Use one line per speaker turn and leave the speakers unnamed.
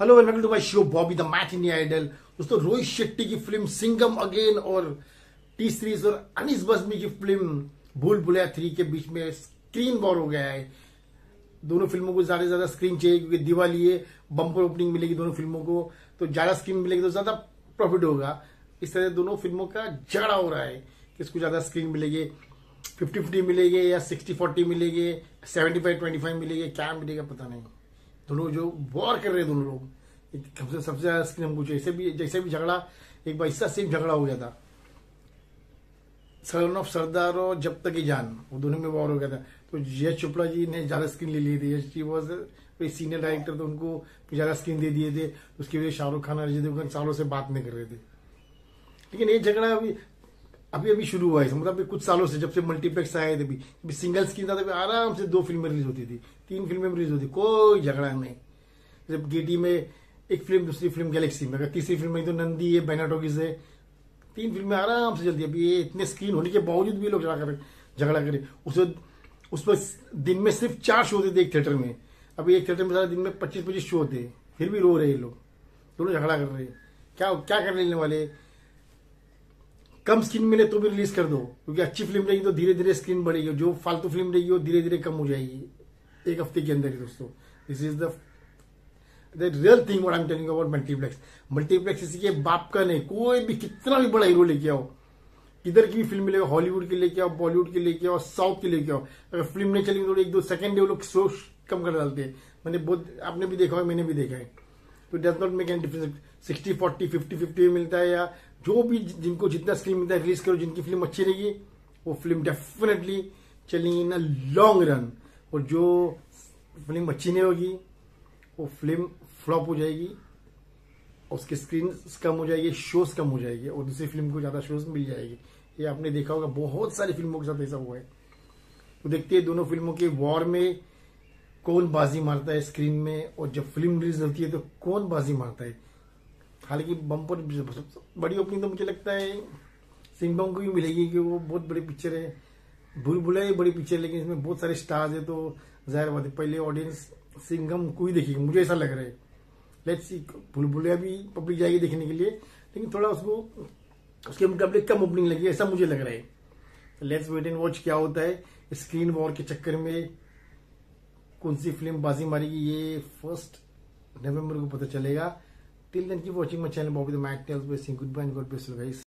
Hello welcome to my show Bobby the match in idol दोस्तों, रोहित शेट्टी की फ़िल्म Singham again और टी सीरीज़ और अनिस बसमी की फ़िल्म भूल भुलैया थ्री के बीच में स्क्रीन वॉर हो गया है। दोनों फ़िल्मों को ज़्यादा से ज़्यादा स्क्रीन चाहिए क्योंकि दिवाली है बम्पर ओपनिंग मिलेगी दोनों फ़िल्मों को तो ज़्यादा स्क्रीन मिलेगी तो ज़्यादा प्रॉफिट होगा। इस तरह दोनों फ़िल्मों का झगड़ा हो रहा है किसको ज़्यादा स्क्रीन मिलेगी। फिफ्टी फिफ्टी मिलेगी या सिक्सटी फोर्टी मिलेगी सेवेंटी फाइव ट्वेंटी फाइव मिलेगी, क्या मिलेगा पता नहीं। दोनों जो वॉर कर रहे हैं दोनों लोग। सबसे सबसे ज़्यादा स्क्रीन हमको जैसे भी जैसे भी झगड़ा, एक बार इसका सेम झगड़ा हो गया था सन ऑफ़ सरदार और जब तक ही जान, वो दोनों में वॉर हो गया था। तो यश चोपड़ा जी ने ज़्यादा स्क्रीन ले ली थी। यश जी वॉज़ कोई सीनियर डायरेक्टर तो उनको ज़्यादा स्क्रीन दे दिए थे। उसकी वजह शाहरुख खान अजय देवगन सालों से बात नहीं कर रहे थे। लेकिन ये झगड़ा अभी अभी अभी शुरू हुआ है मतलब अभी कुछ सालों से जब से मल्टीप्लेक्स आए थे भी सिंगल स्क्रीन था आराम से दो फ़िल्में रिलीज़ होती थी। तीन फ़िल्में रिलीज़ होती कोई झगड़ा नहीं। जब गेटी में एक फ़िल्म दूसरी फ़िल्म गैलेक्सी में। अगर तीसरी फ़िल्म में तो नंदी है बैना टॉकीज है। तीन फ़िल्में आराम से चलती है। अभी ये इतने स्क्रीन होने के बावजूद भी लोग झगड़ा कर, झगड़ा करे उस उस पर दिन में सिर्फ़ चार शो होते थे एक थिएटर में। अभी एक थिएटर में सारा दिन में पच्चीस पच्चीस शो होते फिर भी रो रहे लोग। दोनों झगड़ा कर रहे हैं। क्या क्या कर लेने वाले? कम स्क्रीन मिले तो भी रिलीज़ कर दो, क्योंकि अच्छी फ़िल्म रहेगी तो धीरे धीरे स्क्रीन बढ़ेगी जो फालतू फ़िल्म रहेगी वो धीरे धीरे कम हो जाएगी। एक हफ़्ते के अंदर ही दोस्तों। This is the real thing what I am telling about multiplex multiplex इसी के बाप का नहीं, कोई भी कितना भी बड़ा हीरो लेके आओ। इधर की भी फ़िल्म मिलेगा हॉलीवुड के लेके आओ बॉलीवुड के लेके आओ साउथ के लेके आओ। अगर फ़िल्म नहीं चलेगी तो एक दो सेकंड लोग शो कम कर डालते हैं। मैंने बहुत, आपने भी देखा है मैंने भी देखा है। तो does not make an difference sixty forty fifty fifty में मिलता है या जो भी जिनको जितना स्क्रीन मिलता है रिलीज़ करो, जिनकी फ़िल्म अच्छी रहेगी, वो फ़िल्म डेफिनेटली चलेंगी अ लॉन्ग रन और जो फ़िल्म अच्छी नहीं होगी, वो फ़िल्म फ्लॉप हो जाएगी, उसकी स्क्रीन कम हो जाएगी शोज़ कम हो जाएगी, और दूसरी फ़िल्म को ज़्यादा शोज़ मिल जाएगी। ये आपने देखा होगा, बहुत सारी फ़िल्मों के साथ ऐसा हुआ है। तो देखते हैं, दोनों फ़िल्मों के वॉर में कौन बाजी मारता है स्क्रीन में, और जब फ़िल्म रिलीज़ होती है तो कौन बाजी मारता है? हालाँकि बम्पर बड़ी ओपनिंग तो मुझे लगता है सिंगबम को भी मिलेगी कि वो बहुत बड़ी पिक्चर है। भूल भुला ही बड़ी पिक्चर लेकिन इसमें बहुत सारे स्टार्स है तो ज़ाहिर बात है पहले ऑडियंस सिंगम को ही देखेगी। मुझे ऐसा लग रहा है। लेट्स सी भूल भुलैया भी पब्लिक जाएगी देखने के लिए, लेकिन थोड़ा उसको, उसके मुकाबले कम ओपनिंग लगी ऐसा मुझे लग रहा है। लेट्स वेट एंड वॉच क्या होता है। स्क्रीन वॉर के चक्कर में कौन सी फ़िल्म बाजी मारेगी, ये फ़र्स्ट नवंबर को पता चलेगा। Till then, keep watching my channel Bobby the Mac Tales by saying goodbye and God bless you guys.